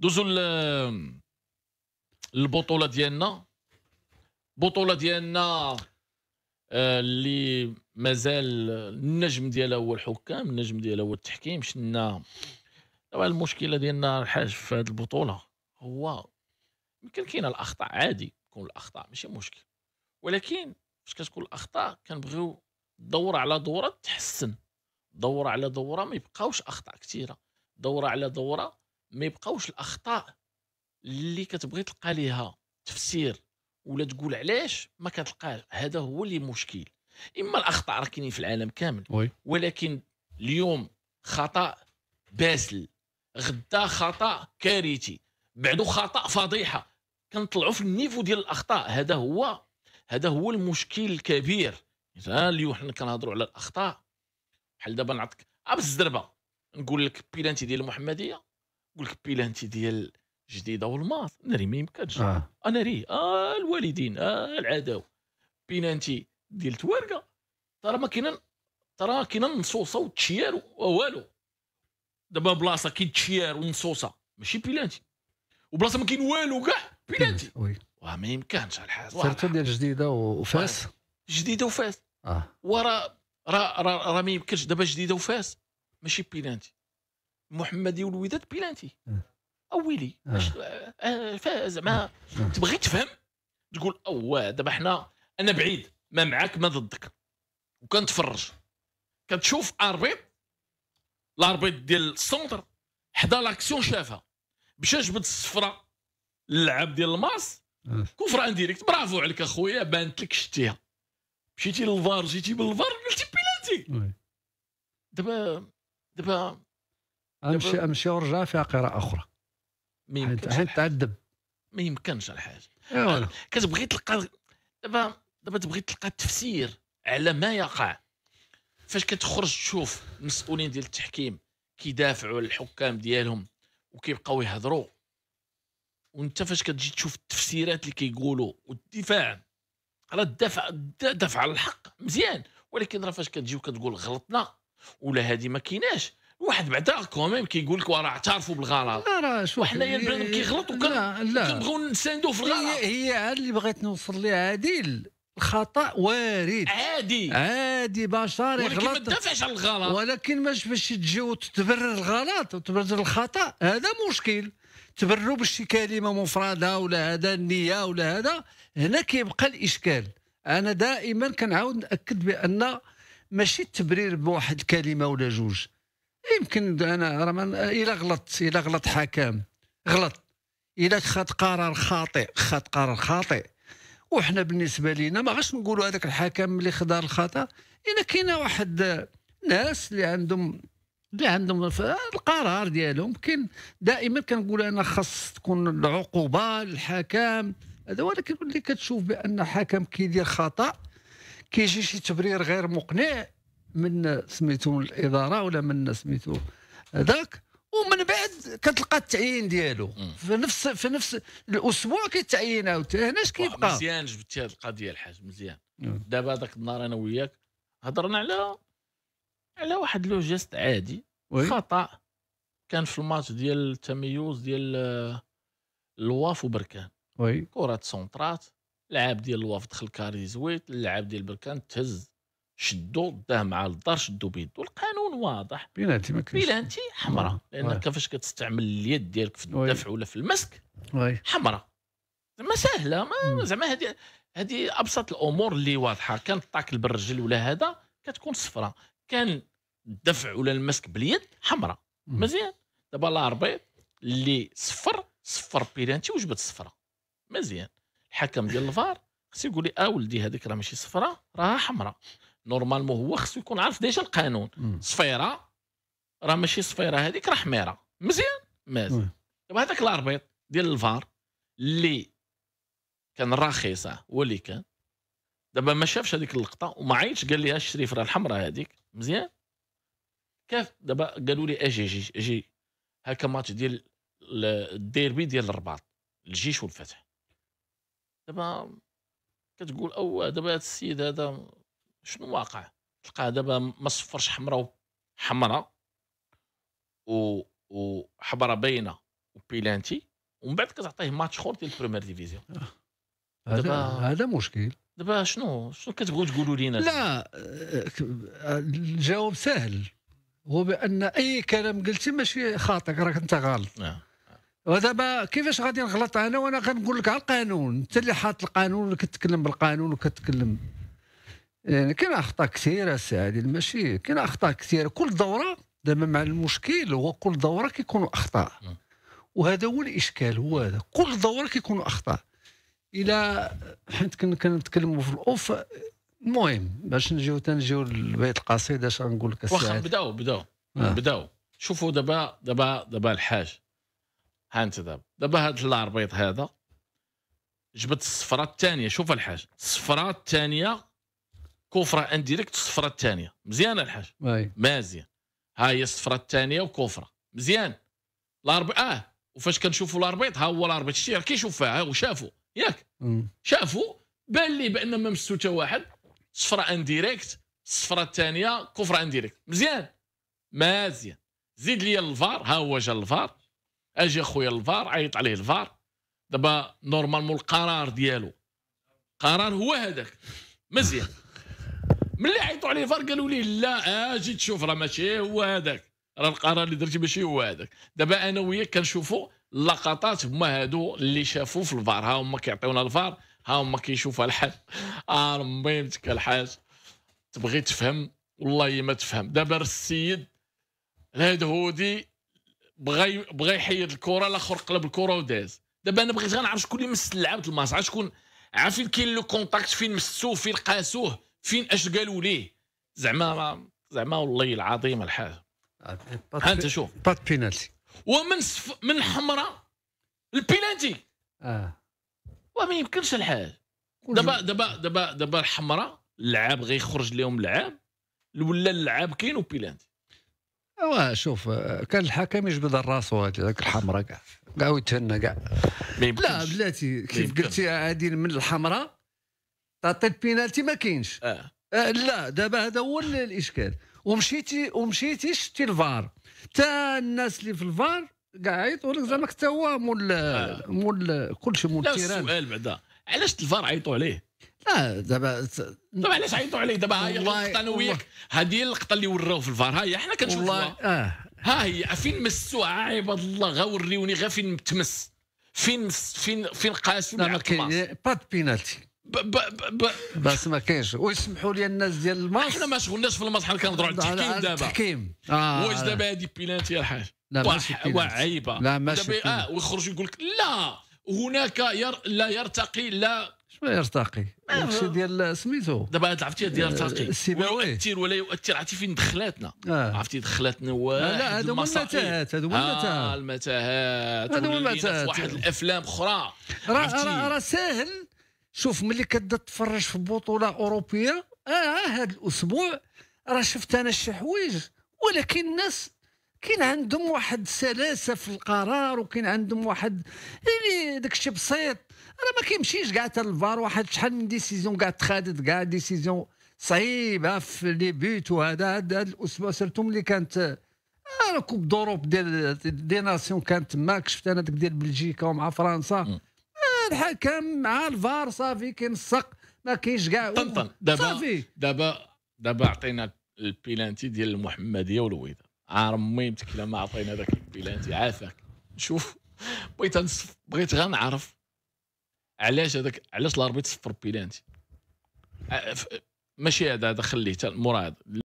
دوزو للبطوله ديالنا. البطوله ديالنا آه، اللي مازال النجم ديالها هو الحكام النجم ديالها هو التحكيم. شنا دابا المشكلة ديالنا الحاج في هذه البطولة. هو يمكن كاينة الأخطاء عادي تكون الأخطاء ماشي مشكل. ولكن فاش كتكون الأخطاء كنبغيو دوره على دورة تحسن. دورة على دورة ما يبقاوش أخطاء كثيرة. دورة على دورة ما يبقاوش الأخطاء اللي كتبغي تلقى ليها تفسير ولا تقول علاش ما كتلقاش. هذا هو اللي مشكل. إما الأخطاء راه كاينين في العالم كامل oui. ولكن اليوم خطأ باسل غدا خطأ كارثي بعدو خطأ فضيحة. كنطلعوا في ال niveau ديال الأخطاء. هذا هو هذا هو المشكل الكبير. اليوم حنا كنهضروا على الأخطاء بحال دابا نعطيك ابس الزربة. نقول لك بيلانتي ديال المحمديه نقول لك بيلانتي ديال جديدة والماط ناري ما يمكنش. آه. أنا ري آه الوالدين آه العداو بينانتي ديال توارقة. ترى ما كاين ترى كاين نصوصة وتشيار والو. دابا بلاصة كاين تشيار ونصوصة ماشي بيلانتي. وبلاصة ما كاين والو كاع بيلانتي. وي. ما يمكنش الحال. سيرتو ديال جديدة وفاس؟ جديدة وفاس. آه. ورا راه راه راه ما يمكنش. دابا جديدة وفاس ماشي بيلانتي. محمدي والوداد بيلانتي. اويلي. اش آه، فاز ما آه. تبغي تفهم؟ تقول اوه دابا حنا أنا بعيد ما معاك ما ضدك. وكنتفرج. كتشوف arbitre ال arbitre ديال ال centre حدا l'action شافها. مشى جبد الصفرة اللعاب ديال الماس. coup franc indirect برافو عليك أخويا بانت لك شتيها. مشيتي للفار جيتي بالفار قلتي بيلانتي دابا دابا امشي أمشي ورجع فيها قراءة أخرى. ما يمكنش الحاج. تعذب. ما يمكنش ايوا كتبغي تلقى دابا دابا تبغي تلقى تفسير على ما يقع. فاش كتخرج تشوف المسؤولين ديال التحكيم كيدافعوا على الحكام ديالهم وكيبقاو يهضروا وانت فاش كتجي تشوف التفسيرات اللي كيقولوا والدفاع راه الدفع الدفع على الحق مزيان. ولكن راه فاش كتجي وكتقول غلطنا ولا هذه ما كايناش واحد بعدا كوميم كيقول لك وراه اعترفوا بالغلط. لا راه شوف. وحنايا البنادم كيغلط وكن- لا لا. كنبغيو نساندوه في الغلط. هي هي عاد اللي بغيت نوصل ليها عادل. الخطأ وارد. عادي. عادي بشر ولكن ما تدافعش على الغلط. ولكن باش باش تجي وتبرر الغلط وتبرر الخطأ هذا مشكل. تبرروا بشي كلمة مفردة ولا هذا النية ولا هذا هنا كيبقى الإشكال. أنا دائما كنعاود نأكد بأن ماشي التبرير بواحد كلمة ولا جوج. يمكن أنا راه إلا غلط إلا غلط حكم. غلط. إلا خد قرار خاطئ خد قرار خاطئ. وحنا بالنسبة لينا ما غاش نقولوا هذاك الحكم اللي خدا الخطا إلا كاينة واحد ناس اللي عندهم اللي عندهم القرار ديالهم كاين دائما كنقول أنا خاص تكون العقوبة للحكم هذا ولكن ملي كتشوف بأن حكم كيدير خطأ كيجي شي تبرير غير مقنع. من سميتو الإدارة ولا من سميتو هذاك ومن بعد كتلقى التعيين ديالو. في نفس في نفس الأسبوع كيتعين عاوتاني. هنا اش كيبقى؟ مزيان جبتي هذه القضية الحاج مزيان. مم. دابا هذاك النهار أنا وياك هضرنا على على واحد لو جيست عادي وي. خطأ. كان في الماتش ديال التميز ديال آه، الواف وبركان. وي. كرة سونطرات لعاب ديال الواف دخل كاري زويت اللعاب ديال بركان تهز. شدو داه مع الدار شدو بيدو. القانون واضح. بيناتي ما كاينش. بيلانتي حمراء. لانك آه. فاش كتستعمل اليد ديالك في. الدفع ولا في المسك؟ حمراء. زعما سهله ما. زعما هذه هذه أبسط الأمور اللي واضحة. كان ال tacle بالرجل ولا هذا كتكون صفراء. كان الدفع ولا المسك باليد حمراء. مزيان. دابا ال arbitre اللي صفر صفر بيلانتي وجبت الصفراء مزيان. الحكم ديال الفار خصو يقول لي آه ولدي هذيك راه ماشي صفراء راها حمراء. normalement هو خصو يكون عارف déjà القانون. صفيرة راه ماشي صفيرة هذيك راه حميرة. مزيان؟ مزيان oui. دابا هذاك الأربيط ديال الفار اللي كان راخص هو اللي كان دابا ما شافش هذيك اللقطة وما عيطش قال لي الشريف راه الحمراء هذيك. مزيان؟ كيف؟ دابا قالوا لي أجي أجي أجي. هكا ماتش ديال ال- الديربي ديال الرباط الجيش والفتح. دابا كتقول أو دابا هذا السيد هذا شنو واقع؟ تلقاه دابا ما صفرش حمراء حمراء و وحمراء باينة وبيلانتي ومن بعد كتعطيه ماتش اخر ديال ال première division. هذا دابا- هذا مشكل. دابا شنو؟ شنو كتبغيو تقولوا لينا؟ لا آه، الجواب سهل. هو بأن أي كلام قلتي ماشي خاطئ راك أنت غلط. آه. ودابا كيفاش غادي نغلط أنا وأنا غنقول لك على القانون؟ أنت اللي حاط القانون وكتكلم بالقانون وكتكلم. يعني كاين أخطاء كثيرة سي عادل ماشي؟ كاين أخطاء كثيرة. كل دورة دابا مع المشكل هو كل دورة كيكونوا أخطاء. وهذا هو الإشكال هو هذا. كل دورة كيكونوا أخطاء. إلى حيت كنا كنتكلموا في الأوف المهم باش نجيو تنجيو لبيت القصيدة اش غنقول لك واخا بداو بداو آه. بداو. شوفوا دابا دابا دابا الحاج. ها انت دابا. دابا هاد الاربيط هذا جبت الصفرة الثانية. شوف الحاج. الصفرة الثانية coup franc indirect الصفرة الثانية. مزيان الحاج. مزيان ها هي الصفرة الثانية و coup franc مزيان. ال arbitre آه. وفاش كنشوفوا ال arbitre ها هو ال arbitre شتي راه كيشوف فيها ها هو شافوا. ياك. شافوا. بان لي بأن ما مسو حتى واحد. صفرة indirect الصفرة الثانية coup franc indirect مزيان. مزيان زيد لي الفار. ها هو جا الفار. أجي أخويا الفار عيط عليه الفار. دابا normalement القرار ديالو. قرار هو هذاك مزيان. ملي عيطوا عليه الفار قالوا ليه لا؟ أجي تشوف راه ماشي هو هذاك. راه القرار اللي درتي ماشي هو هذاك. دابا أنا وياك كنشوفوا اللقطات هما هادو اللي شافوا في الفار. ها هما كيعطيونا الفار ها هما كيشوفوا الحاج. آه رميتك الحاج. تبغي تفهم؟ والله ما تفهم. دابا السيد الهدهودي بغى بغى يحيد الكرة الأخر قلب الكرة وداز. دابا أنا بغيت غنعرف شكون اللي مس لعبه عرفت شكون؟ عارفين كاين لو كونتاكت فين مسوه فين قاسوه؟ فين اش قالوا ليه؟ زعما ما- زعما والله العظيم الحاج انت شوف. بات بينالتي ومن سف... من حمراء البيلانتي آه. وما يمكنش الحال. دابا دابا دابا دابا الحمراء اللعاب غيخرج لهم لعاب ولا اللعاب كاين وبيلانتي ايوا شوف آه، كان الحكم يجبد راسو هذاك الحمراء كاع. كاع. ويتهنى كاع لا بلاتي كيف. قلتي عادل من الحمراء تعطي البينالتي ما كاينش. آه. آه لا دابا هذا هو ال- الإشكال. ومشيتي ومشيتي شتي الفار. تا الناس اللي في الفار كاع عيطوا لك زعما حتى هو مول آه. مول كلشي مول لا ال terrain. السؤال بعدا. علاش الفار عيطوا عليه؟ لا دابا دابا علاش عيطوا عليه؟ دابا ها هي والله- اللقطة أنا. وياك. هذه هي اللقطة اللي وراو في الفار. ها هي حنا كنشوفوها. آه. ها هي فين مسوها؟ عباد الله غا وريوني غا فين تمس. فين فين فين قاس فين لا ما كاين بات بينالتي. بس ما كاينش. ويسمحوا لي الناس ديال الماس حنا ما شغلناش في الماتش حنا كنهضروا على التحكيم دابا. التحكيم. آه. واش دابا هذه بيلانتي يا الحاج؟ لا ماشي. وعيبه لا ماشي. آه ويخرج يقول لك لا هناك ير... لا يرتقي لا. شنو يرتقي؟ آه. داكشي ديال سميتو. دابا هاد عرفتي ديال يرتقي السيباوي. ويؤثر ولا يؤثر؟ عرفتي فين دخلاتنا؟ آه. عرفتي دخلاتنا واحد لا هادو هما. المتاهات هادو هما آه المتاهات. المتاهات. هادو هما المتاهات. واحد الأفلام أخرى؟ راه راه ساهل شوف ملي كتبدا تتفرج في بطولة أوروبية آه هذا الأسبوع راه شفت أنا شي حوايج. ولكن الناس كاين عندهم واحد السلاسة في القرار وكاين عندهم واحد يعني داك الشيء بسيط. راه ما كيمشيش كاع حتى الفار واحد شحال من décision كاع تخادت كاع décision صعيبة في les buts وهذا هذا الأسبوع. surtout ملي كانت آه coupe d'Europe ديال des nations كانت تماك. شفت أنا ديك ديال بلجيكا ومع فرنسا. آه الحكم مع الفار صافي كينسق ما كاينش كاع. طنطن. دابا صافي. دابا دابا عطينا البيلانتي ديال المحمدية والويضه عرمي متكله ما عطينا ذاك البيلانتي. عافاك. شوف بغيت بغيت غير نعرف علاش هذاك علاش الأربيت صفر بيلانتي. ماشي هذا هذا خليه تا- مراد